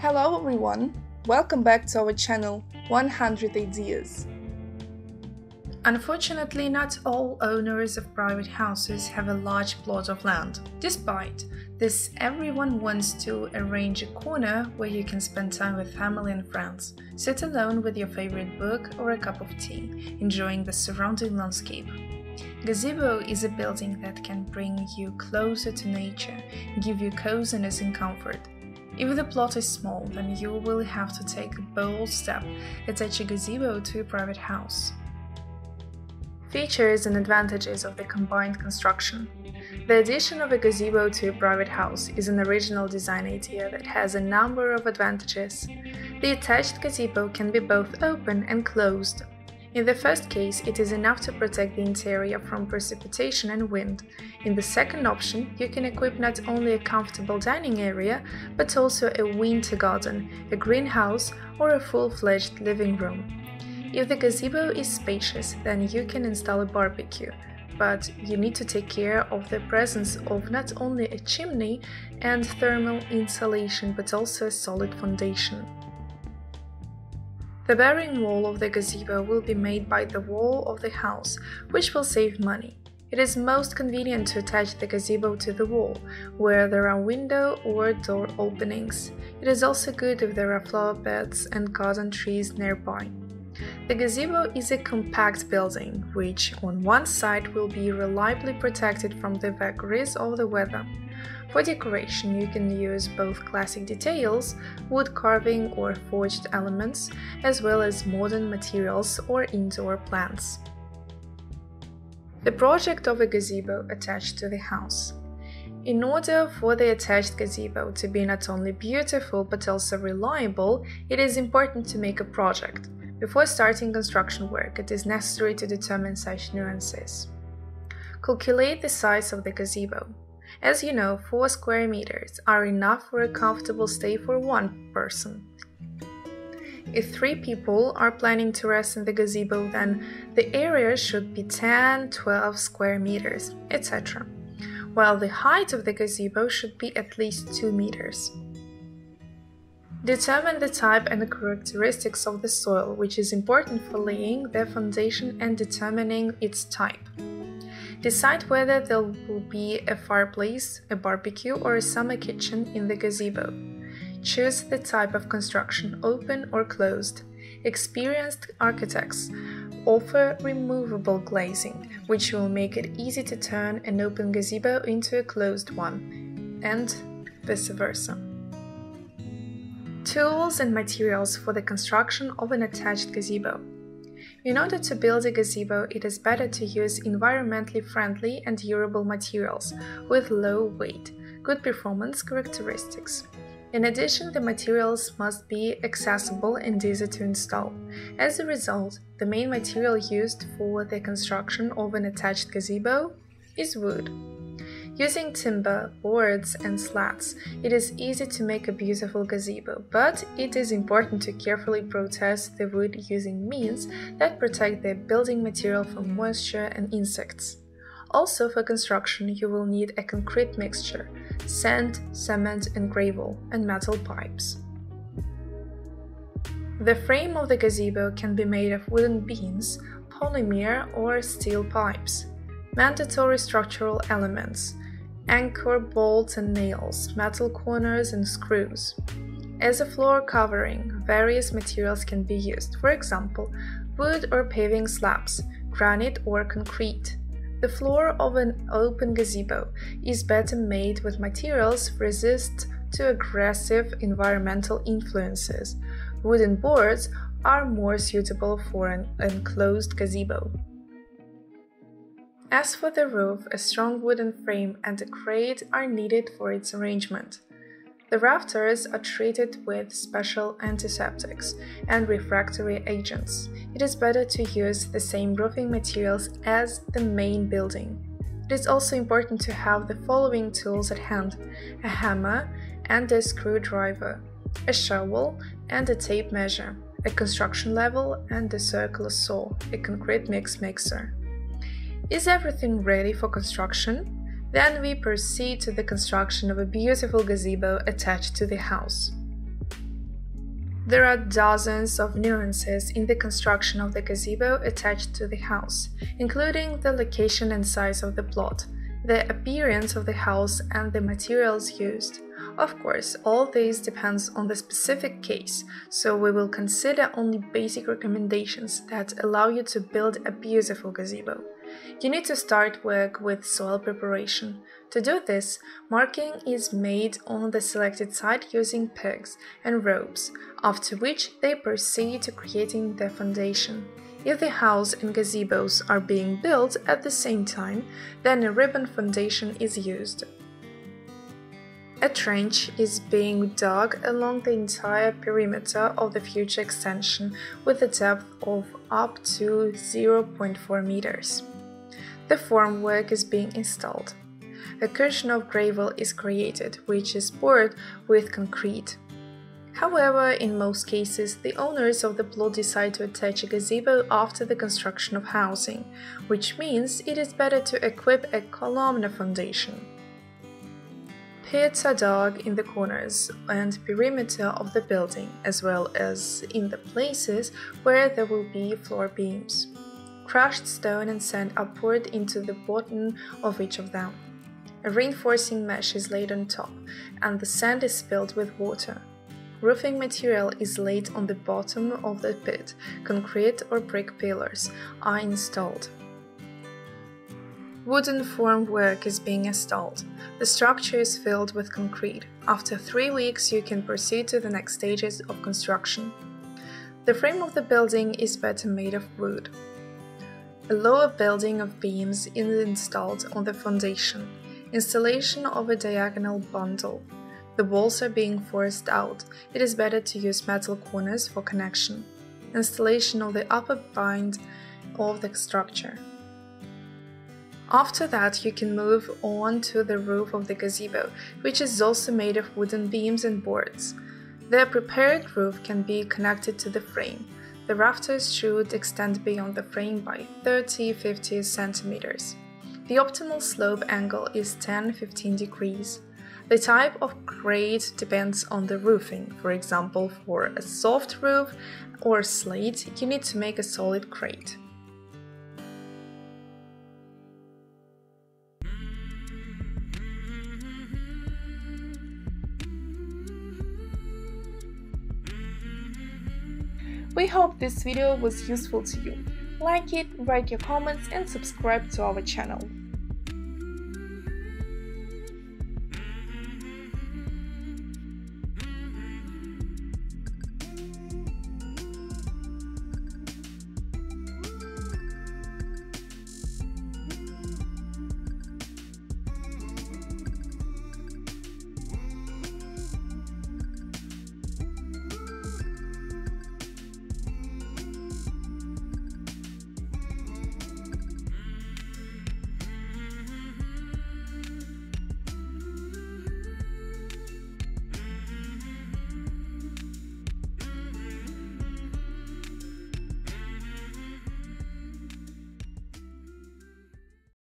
Hello everyone, welcome back to our channel 100 Ideas. Unfortunately, not all owners of private houses have a large plot of land. Despite this, everyone wants to arrange a corner where you can spend time with family and friends, sit alone with your favorite book or a cup of tea, enjoying the surrounding landscape. Gazebo is a building that can bring you closer to nature, give you coziness and comfort. If the plot is small, then you will have to take a bold step, attach a gazebo to a private house. Features and advantages of the combined construction. The addition of a gazebo to a private house is an original design idea that has a number of advantages. The attached gazebo can be both open and closed. In the first case, it is enough to protect the interior from precipitation and wind. In the second option, you can equip not only a comfortable dining area, but also a winter garden, a greenhouse, or a full-fledged living room. If the gazebo is spacious, then you can install a barbecue, but you need to take care of the presence of not only a chimney and thermal insulation, but also a solid foundation. The bearing wall of the gazebo will be made by the wall of the house, which will save money. It is most convenient to attach the gazebo to the wall, where there are window or door openings. It is also good if there are flower beds and garden trees nearby. The gazebo is a compact building, which on one side will be reliably protected from the vagaries of the weather. For decoration, you can use both classic details, wood carving or forged elements, as well as modern materials or indoor plants. The project of a gazebo attached to the house. In order for the attached gazebo to be not only beautiful but also reliable, it is important to make a project. Before starting construction work, it is necessary to determine such nuances. Calculate the size of the gazebo. As you know, 4 square meters are enough for a comfortable stay for one person. If three people are planning to rest in the gazebo, then the area should be 10, 12 square meters, etc., while the height of the gazebo should be at least 2 meters. Determine the type and the characteristics of the soil, which is important for laying the foundation and determining its type. Decide whether there will be a fireplace, a barbecue, or a summer kitchen in the gazebo. Choose the type of construction, open or closed. Experienced architects offer removable glazing, which will make it easy to turn an open gazebo into a closed one, and vice versa. Tools and materials for the construction of an attached gazebo. In order to build a gazebo, it is better to use environmentally friendly and durable materials with low weight, good performance characteristics. In addition, the materials must be accessible and easy to install. As a result, the main material used for the construction of an attached gazebo is wood. Using timber, boards, and slats, it is easy to make a beautiful gazebo, but it is important to carefully protect the wood using means that protect the building material from moisture and insects. Also, for construction, you will need a concrete mixture sand, cement, and gravel, and metal pipes. The frame of the gazebo can be made of wooden beams, polymer, or steel pipes. Mandatory structural elements anchor bolts and nails, metal corners and screws. As a floor covering, various materials can be used, for example, wood or paving slabs, granite or concrete. The floor of an open gazebo is better made with materials resist to aggressive environmental influences. Wooden boards are more suitable for an enclosed gazebo. As for the roof, a strong wooden frame and a crate are needed for its arrangement. The rafters are treated with special antiseptics and refractory agents. It is better to use the same roofing materials as the main building. It is also important to have the following tools at hand a hammer and a screwdriver, a shovel and a tape measure, a construction level and a circular saw, a concrete mix mixer. Is everything ready for construction? Then we proceed to the construction of a beautiful gazebo attached to the house. There are dozens of nuances in the construction of the gazebo attached to the house, including the location and size of the plot, the appearance of the house, and the materials used. Of course, all this depends on the specific case, so we will consider only basic recommendations that allow you to build a beautiful gazebo. You need to start work with soil preparation. To do this, marking is made on the selected site using pegs and ropes, after which they proceed to creating the foundation. If the house and gazebos are being built at the same time, then a ribbon foundation is used. A trench is being dug along the entire perimeter of the future extension with a depth of up to 0.4 meters. The formwork is being installed. A cushion of gravel is created, which is poured with concrete. However, in most cases, the owners of the plot decide to attach a gazebo after the construction of housing, which means it is better to equip a columnar foundation. Pits are dug in the corners and perimeter of the building, as well as in the places where there will be floor beams. Crushed stone and sand are poured into the bottom of each of them. A reinforcing mesh is laid on top, and the sand is filled with water. Roofing material is laid on the bottom of the pit. Concrete or brick pillars are installed. Wooden formwork is being installed. The structure is filled with concrete. After three weeks, you can proceed to the next stages of construction. The frame of the building is better made of wood. A lower building of beams is installed on the foundation. Installation of a diagonal bundle. The walls are being forced out. It is better to use metal corners for connection. Installation of the upper bind of the structure. After that, you can move on to the roof of the gazebo, which is also made of wooden beams and boards. The prepared roof can be connected to the frame. The rafters should extend beyond the frame by 30-50 centimeters. The optimal slope angle is 10-15 degrees. The type of grate depends on the roofing. For example, for a soft roof or slate, you need to make a solid grate. We hope this video was useful to you. Like it, write your comments and subscribe to our channel.